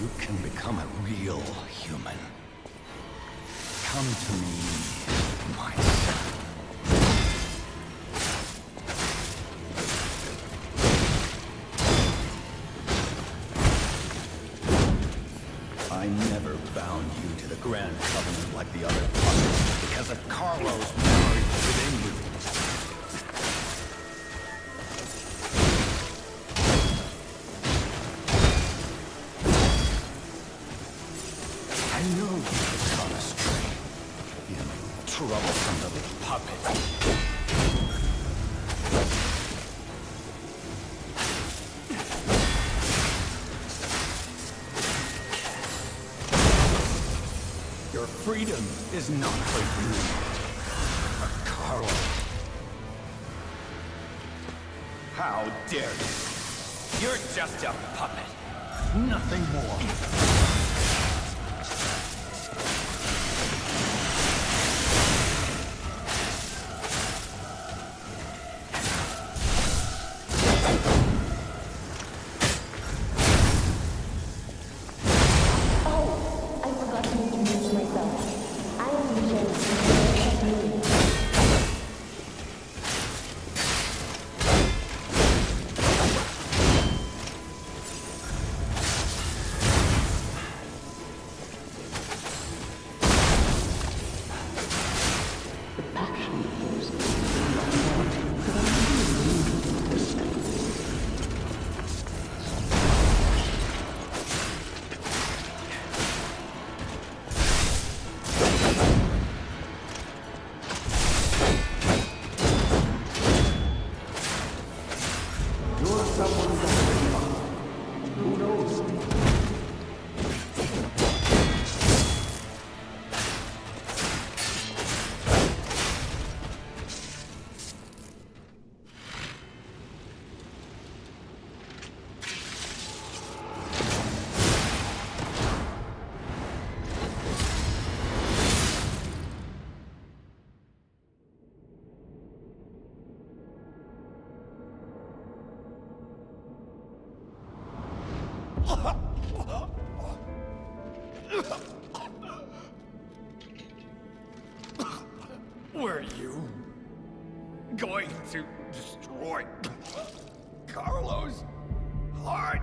you can become a real human. Come to me, my son. I never bound you to the Grand Covenant like the other puppets because of Carlo's memory within you. I knew you had gone astray. You troublesome little puppet. Your freedom is not for you, but Carlos. How dare you? You're just a puppet. Nothing more. Someone Were you going to destroy Carlo's heart?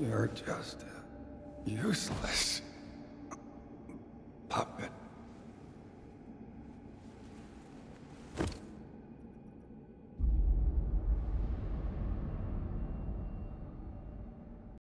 You're just a useless puppet.